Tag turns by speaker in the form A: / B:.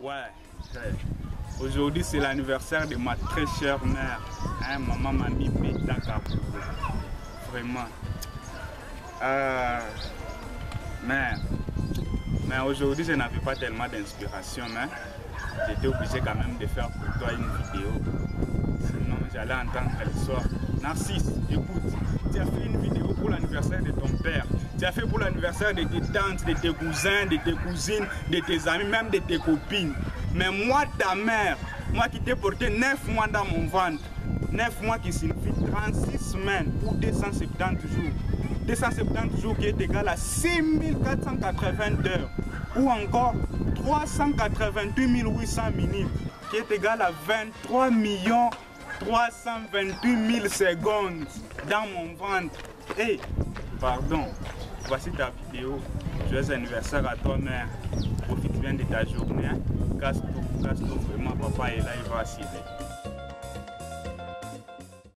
A: Ouais. Aujourd'hui, c'est l'anniversaire de ma très chère mère, hein, maman Beta Kapourou. Vraiment. Euh, mais mais aujourd'hui, je n'avais pas tellement d'inspiration, mais j'étais obligé quand même de faire pour toi une vidéo. Sinon, j'allais entendre l'histoire. Narcisse, écoute, Tu as fait pour l'anniversaire de tes tantes, de tes cousins, de tes cousines, de tes amis, même de tes copines. Mais moi, ta mère, moi qui t'ai porté 9 mois dans mon ventre, 9 mois qui signifie 36 semaines pour 270 jours. 270 jours qui est égal à 6480 heures ou encore 388 800 minutes qui est égal à 23 millions 328 000 secondes dans mon ventre. Et, pardon, voici ta vidéo. Joyeux anniversaire à toi, mère. Profite bien de ta journée. Hein. Casse-toi, casse-toi vraiment. Papa est là, il va assurer.